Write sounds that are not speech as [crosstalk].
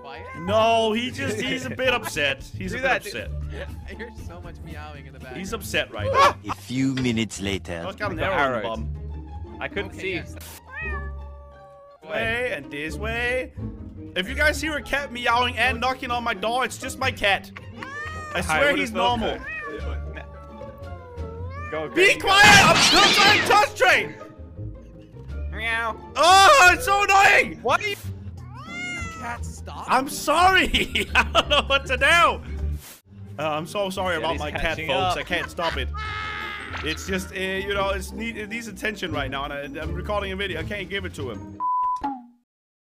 quiet? No, he just he's a bit upset. He's a bit that, upset. [laughs] I hear so much meowing in the back. He's upset right now. A few minutes later. Oh, it's got an The arrow in the arrows. bottom. I couldn't Okay, see. yes. Way and this way. If you guys hear a cat meowing and knocking on my door, it's just my cat. I swear what he's normal. Go, go, Be go. quiet! I'm still trying to touch train! Meow. Oh, it's so annoying! What? Are. Cat, stop. I'm sorry! [laughs] I don't know what to do! Uh, I'm so sorry Yeah, about my cat, folks. up. I can't stop it. It's just, uh, you know, it's need, it needs attention right now, and I, I'm recording a video. I can't give it to him.